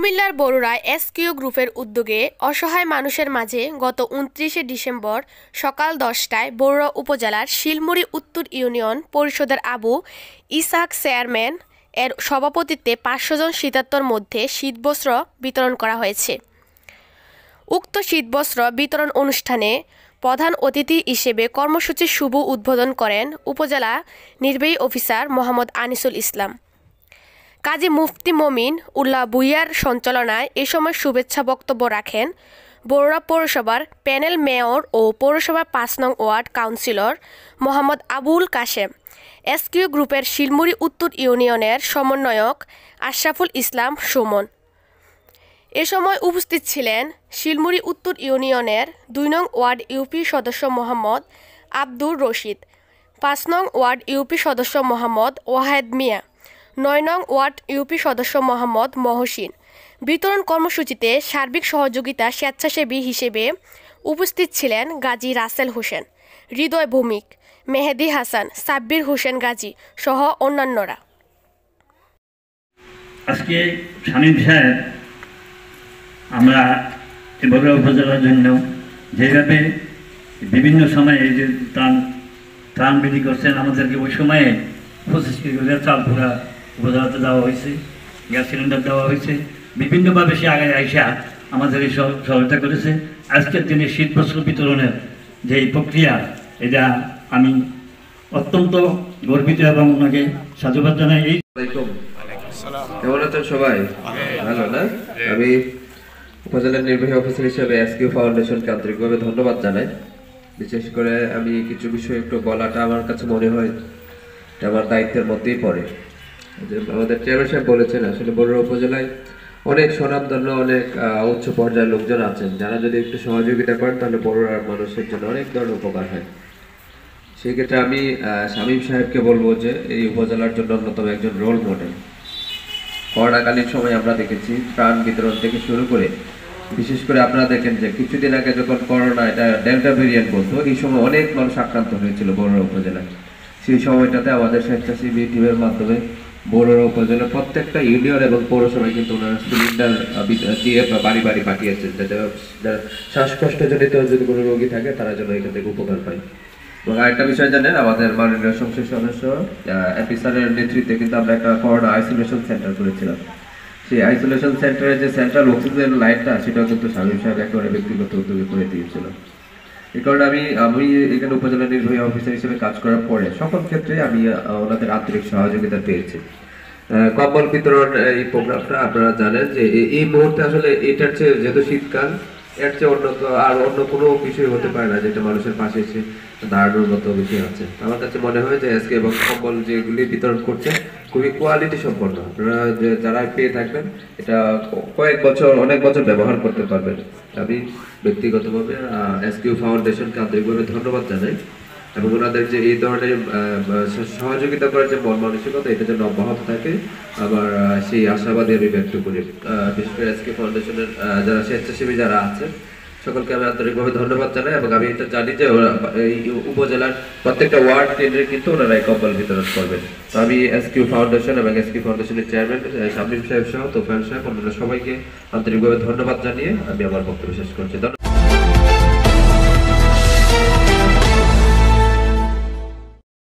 কুমিল্লার বড়ুরায় এসকিউ গ্রুপের উদ্যোগে অসহায় মানুষের মাঝে গত উনত্রিশে ডিসেম্বর সকাল দশটায় বড়ুরা উপজেলার শিলমুড়ি উত্তর ইউনিয়ন পরিষদের আবু ইসাক চেয়ারম্যান এর সভাপতিত্বে পাঁচশো জন শীতার্তর মধ্যে শীতবস্ত্র বিতরণ করা হয়েছে। উক্ত শীতবস্ত্র বিতরণ অনুষ্ঠানে প্রধান অতিথি হিসেবে কর্মসূচির শুভ উদ্বোধন করেন উপজেলা নির্বাহী অফিসার মোহাম্মদ আনিসুল ইসলাম। কাজী মুফতি মমিন উল্লাহ বুইয়ার সঞ্চালনায় এ সময় শুভেচ্ছা বক্তব্য রাখেন বড়ুয়া পৌরসভার প্যানেল মেয়র ও পৌরসভার পাঁচ নং ward councillor Mohammad Abul Kashem. SQ গ্রুপের শিলমুড়ি উত্তর ইউনিয়নের সমন্বয়ক আশরাফুল ইসলাম সুমন। এ সময় উপস্থিত ছিলেন শিলমুড়ি উত্তর ইউনিয়নের দুই নং ওয়ার্ড ইউপি সদস্য মোহাম্মদ আব্দুর রশিদ, পাঁচ নং ওয়ার্ড ইউপি সদস্য মোহাম্মদ ওয়াহেদ মিয়া। নয় নং ওয়ার্ড ইউপি সদস্য মোহাম্মদ মহসিন। বিতরণ কর্মসূচিতে সার্বিক সহযোগিতা স্বেচ্ছাসেবী হিসেবে উপস্থিত ছিলেন গাজী রাসেল হোসেন, হৃদয় ভৌমিক, মেহেদি হাসান, সাব্বির হোসেন গাজী সহ অন্যান্যরা। আজকে শামীম সাহেব আমরা বগুড়া উপজেলার জন্য যেভাবে বিভিন্ন সময়ে যে ত্রাণ ত্রাণ বিধি করছেন, আমাদেরকে ওই সময়ে চাল উপজেলাতে দেওয়া হয়েছে, গ্যাস সিলিন্ডার দেওয়া হয়েছে। বিভিন্নভাবে সে আগে আইসা আমাদের এই সহ- সহায়তা করেছে। আজকের দিনে শীত বস্ত্র বিতরণের যে প্রক্রিয়া, এটা আমি অত্যন্ত গর্বিত এবং ওনাকে সাধুবাদ জানাই। এই কেমন আছেন সবাই? ভালো না? আমি উপজেলা নির্বাহী অফিসার হিসেবে এসকিউ ফাউন্ডেশনকে আন্তরিকভাবে ধন্যবাদ জানাই। বিশেষ করে আমি কিছু বিষয় একটু বলাটা আমার কাছে মনে হয় আমার দায়িত্বের মধ্যেই পড়ে। আমাদের চেয়ারম্যান সাহেব বলেছেন, আসলে বড়ুয়া উপজেলায় অনেক স্বনামধন্য, অনেক উচ্চ পর্যায়ের লোকজন আছেন। যারা যদি একটু সহযোগিতা করেন, তাহলে বড়ুয়ার মানুষের জন্য অনেক ধরনের উপকার হয়। সেক্ষেত্রে আমি শামীম সাহেবকে বলব যে, এই উপজেলার জন্য অন্যতম একজন রোল মডেল করোনাকালীন সময় আমরা দেখেছি প্রাণ বিতরণ থেকে শুরু করে, বিশেষ করে আপনারা দেখেন যে, কিছুদিন আগে যখন করোনা এটা ডেল্টা ভেরিয়েন্ট বলতো, এই সময় অনেক মানুষ আক্রান্ত হয়েছিল বড়ুয়া উপজেলায়। সেই সময়টাতে আমাদের স্বেচ্ছাসেবী টিমের মাধ্যমে বড়ুয়া উপজেলার প্রত্যেকটা ইউনিয়ন এবং পৌরসভায় কিন্তু ওনারা সিলিন্ডার দিয়ে বাড়ি বাড়ি পাঠিয়েছেন যাতে যারা শ্বাসকষ্টজনিত যদি কোনো রোগী থাকে, তারা যেন এখান থেকে উপকার পায়। এবং আরেকটা বিষয় জানেন, আমাদের মাননীয় সংসদ সদস্য এপি স্যারের নেতৃত্বে কিন্তু আমরা একটা করোনা আইসোলেশন সেন্টার করেছিলাম। সেই আইসোলেশন সেন্টারের যে সেন্ট্রাল অক্সিজেন লাইনটা সেটাও কিন্তু স্বামী সাহেব একেবারে ব্যক্তিগত উদ্যোগে করে দিয়েছিল। এই কারণে আমি আমি এখানে উপজেলা নির্বাহী অফিসার হিসেবে কাজ করার পরে সকল ক্ষেত্রে আমি ওনাদের আন্তরিক সহযোগিতা পেয়েছি। কম্বল বিতরণ, এই প্রোগ্রামটা আপনারা জানেন যে এই মুহূর্তে আসলে এটার চেয়ে যেহেতু শীতকাল এর চেয়ে আর অন্য কোনো বিষয় হতে পারে না যেটা মানুষের পাশে এসে দাঁড়ানোর মতো বিষয় আছে। আমার কাছে মনে হয় যে আজকে এবং কম্বল যেগুলি বিতরণ করছে, খুবই কোয়ালিটি সম্পন্ন। আপনারা যারা পেয়ে থাকবেন, এটা কয়েক বছর, অনেক বছর ব্যবহার করতে পারবেন। আমি ব্যক্তিগতভাবে এসকিউ ফাউন্ডেশনকে আন্তরিকভাবে ধন্যবাদ জানাই। এবং ওনাদের যে এই ধরনের সহযোগিতা করার যে মন মানসিকতা, এটা যেন অব্যাহত থাকে, আবার সেই আশাবাদী আমি ব্যক্ত করি। বিশেষ করে এসকে ফাউন্ডেশনের যারা স্বেচ্ছাসেবী যারা আছেন সকলকে আমি আন্তরিকভাবে ধন্যবাদ জানাই এবং আমি এটা জানি যে এই উপজেলার প্রত্যেকটা ওয়ার্ড কেন্দ্রে কিন্তু ওনারা এই কম্বল বিতরণ করবেন। তো আমি এসকিউ ফাউন্ডেশন এবং এসকিউ ফাউন্ডেশনের চেয়ারম্যান শামীম সাহেব সহ তোফান সাহেব, অন্যান্য সবাইকে আন্তরিকভাবে ধন্যবাদ জানিয়ে আমি আমার বক্তব্য শেষ করছি। ধন্যবাদ।